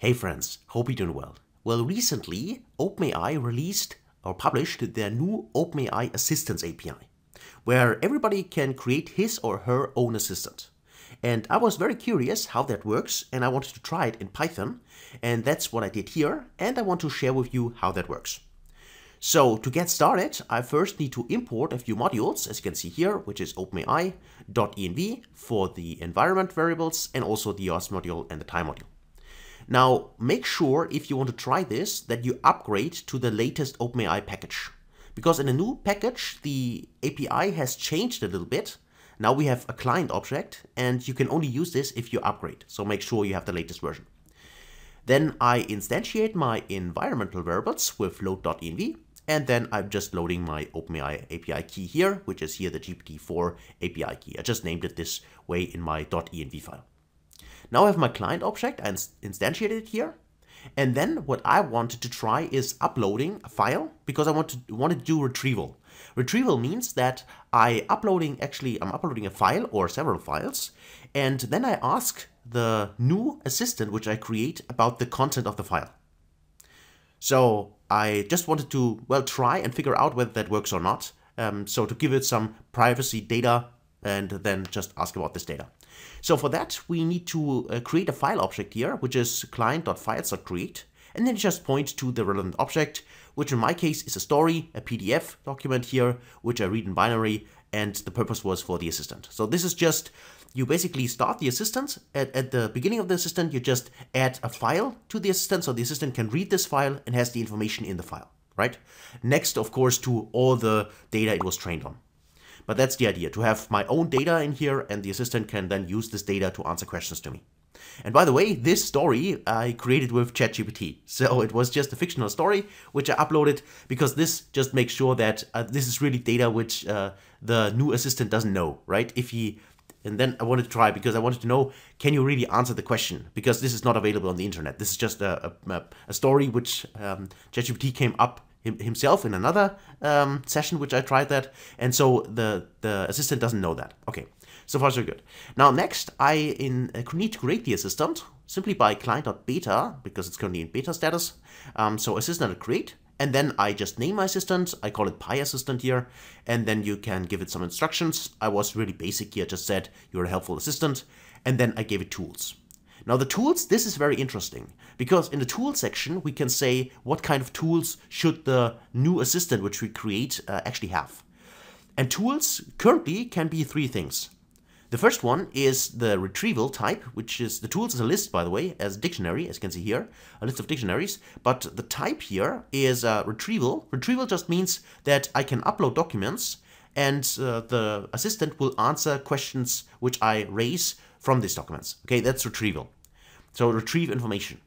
Hey friends, hope you're doing well. Well, recently OpenAI released or published their new OpenAI Assistants API, where everybody can create his or her own assistant. And I was very curious how that works and I wanted to try it in Python and that's what I did here and I want to share with you how that works. So to get started, I first need to import a few modules, as you can see here, which is openai.env for the environment variables and also the OS module and the time module. Now, make sure if you want to try this that you upgrade to the latest OpenAI package. Because in a new package, the API has changed a little bit. Now we have a client object and you can only use this if you upgrade. So make sure you have the latest version. Then I instantiate my environmental variables with load_dotenv and then I'm just loading my OpenAI API key here, which is here the GPT-4 API key. I just named it this way in my .env file. Now I have my client object, I instantiated it here. And then what I wanted to try is uploading a file because I want to want to do retrieval. Retrieval means that I uploading actually I'm uploading a file or several files and then I ask the new assistant which I create about the content of the file. So I just wanted to well try and figure out whether that works or not. Um, so to give it some privacy data and then just ask about this data. So for that, we need to uh, create a file object here, which is client.files.create, and then just point to the relevant object, which in my case is a story, a PDF document here, which I read in binary, and the purpose was for the assistant. So this is just, you basically start the assistant, at, at the beginning of the assistant, you just add a file to the assistant, so the assistant can read this file and has the information in the file, right? Next, of course, to all the data it was trained on. But that's the idea, to have my own data in here and the assistant can then use this data to answer questions to me. And by the way, this story I created with ChatGPT. So it was just a fictional story which I uploaded because this just makes sure that uh, this is really data which uh, the new assistant doesn't know, right? If he and then I wanted to try because I wanted to know, can you really answer the question? Because this is not available on the internet. This is just a, a, a story which um, ChatGPT came up himself in another um, session, which I tried that. And so the, the assistant doesn't know that. Okay, so far so good. Now next, I in, uh, need to create the assistant simply by client.beta, because it's currently in beta status. Um, so assistant.create, and then I just name my assistant, I call it PyAssistant here, and then you can give it some instructions. I was really basic here, just said you're a helpful assistant, and then I gave it tools. Now the tools, this is very interesting because in the tool section we can say what kind of tools should the new assistant which we create uh, actually have. And tools currently can be three things. The first one is the retrieval type, which is the tools is a list, by the way, as dictionary, as you can see here, a list of dictionaries. But the type here is uh, retrieval. Retrieval just means that I can upload documents and uh, the assistant will answer questions which I raise from these documents. Okay, that's retrieval. So retrieve information.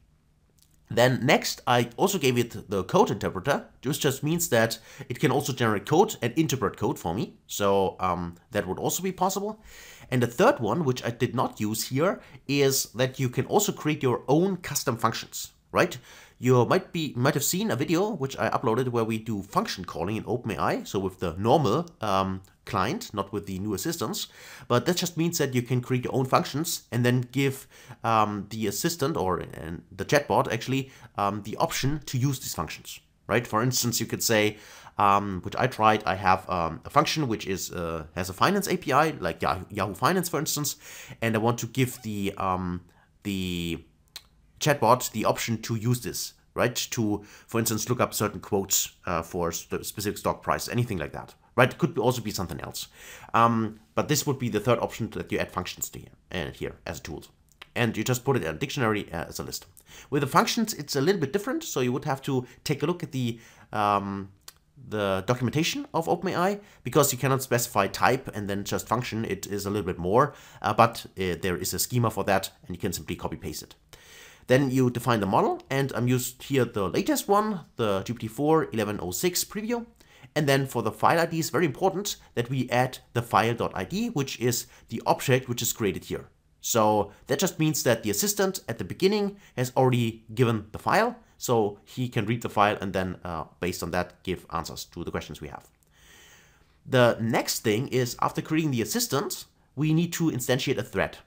Then next, I also gave it the code interpreter. This just means that it can also generate code and interpret code for me. So um, that would also be possible. And the third one, which I did not use here, is that you can also create your own custom functions, right? You might be might have seen a video which I uploaded where we do function calling in OpenAI, so with the normal um, client, not with the new assistants. But that just means that you can create your own functions and then give um, the assistant or the chatbot actually um, the option to use these functions, right? For instance, you could say, um, which I tried, I have um, a function which is uh, has a finance API, like Yahoo Finance, for instance, and I want to give the um, the chatbot the option to use this, right? To, for instance, look up certain quotes uh, for specific stock price, anything like that, right? It could also be something else. Um, but this would be the third option that you add functions to here, and here as tools. And you just put it in a dictionary uh, as a list. With the functions, it's a little bit different. So you would have to take a look at the um, the documentation of OpenAI because you cannot specify type and then just function. It is a little bit more, uh, but uh, there is a schema for that and you can simply copy paste it. Then you define the model, and I'm used here the latest one, the GPT-4 1106 preview. And then for the file ID, it's very important that we add the file.id, which is the object which is created here. So that just means that the assistant at the beginning has already given the file, so he can read the file and then uh, based on that give answers to the questions we have. The next thing is after creating the assistant, we need to instantiate a thread.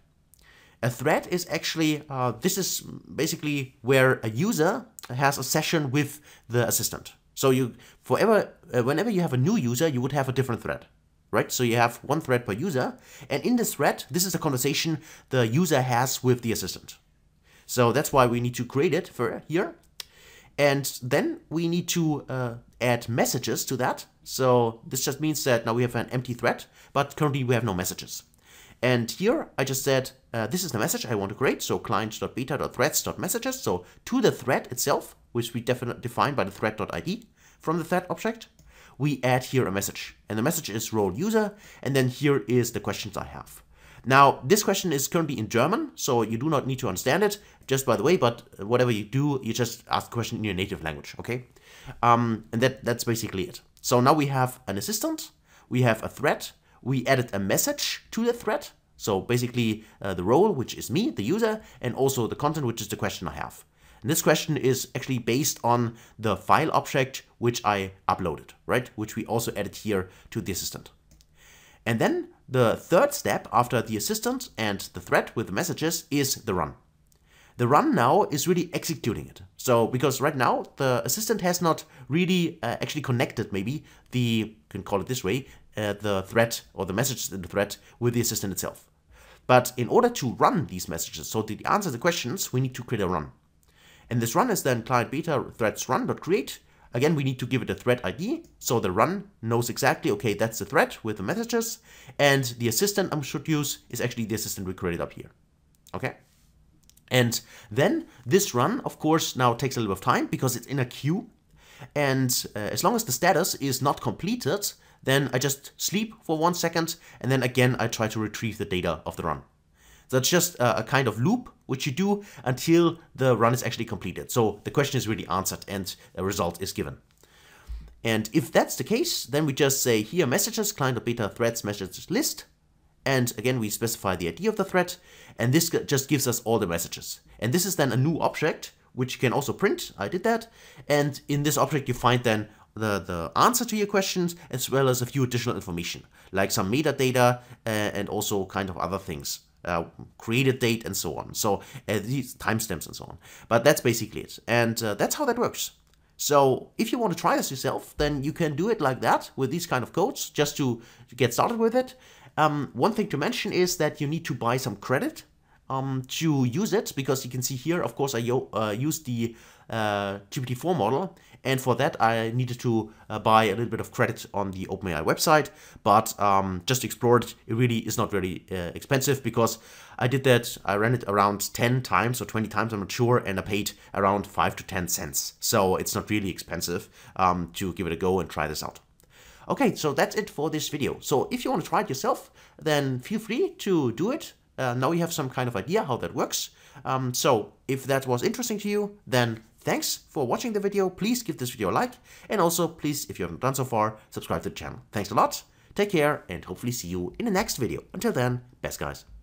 A thread is actually, uh, this is basically where a user has a session with the assistant. So you, forever, uh, whenever you have a new user, you would have a different thread, right? So you have one thread per user, and in this thread, this is the conversation the user has with the assistant. So that's why we need to create it for here. And then we need to uh, add messages to that. So this just means that now we have an empty thread, but currently we have no messages. And here I just said, uh, this is the message I want to create. So client.beta.threads.messages. So to the thread itself, which we define by the thread.id from the thread object, we add here a message. And the message is role user. And then here is the questions I have. Now, this question is currently in German, so you do not need to understand it, just by the way, but whatever you do, you just ask the question in your native language, okay? Um, and that, that's basically it. So now we have an assistant, we have a thread, we added a message to the thread. So basically uh, the role, which is me, the user, and also the content, which is the question I have. And this question is actually based on the file object which I uploaded, right? Which we also added here to the assistant. And then the third step after the assistant and the thread with the messages is the run. The run now is really executing it. So because right now the assistant has not really uh, actually connected maybe the, you can call it this way, uh, the thread or the messages in the thread with the assistant itself. But in order to run these messages, so to answer the questions, we need to create a run. And this run is then client beta threads run.create. Again, we need to give it a thread ID, so the run knows exactly, okay, that's the thread with the messages, and the assistant I should use is actually the assistant we created up here. Okay? And then this run, of course, now takes a little bit of time because it's in a queue. And uh, as long as the status is not completed, then I just sleep for one second, and then again I try to retrieve the data of the run. That's just a, a kind of loop which you do until the run is actually completed. So the question is really answered and a result is given. And if that's the case, then we just say here messages, client beta threads messages list. And again, we specify the ID of the thread. And this just gives us all the messages. And this is then a new object, which you can also print. I did that. And in this object, you find then the, the answer to your questions as well as a few additional information, like some metadata uh, and also kind of other things. Uh, created date and so on. So uh, these timestamps and so on. But that's basically it. And uh, that's how that works. So if you want to try this yourself, then you can do it like that with these kind of codes just to, get started with it. Um, one thing to mention is that you need to buy some credit um, to use it because you can see here, of course, I uh, used the uh, GPT-4 model and for that I needed to uh, buy a little bit of credit on the OpenAI website, but um, just to explore it, it really is not very uh, expensive because I did that, I ran it around 10 times or 20 times, I'm not sure, and I paid around 5 to 10 cents. So it's not really expensive um, to give it a go and try this out. Okay, so that's it for this video. So if you want to try it yourself, then feel free to do it. Uh, now you have some kind of idea how that works. Um, so if that was interesting to you, then thanks for watching the video. Please give this video a like. And also, please, if you haven't done so far, subscribe to the channel. Thanks a lot. Take care and hopefully see you in the next video. Until then, best guys.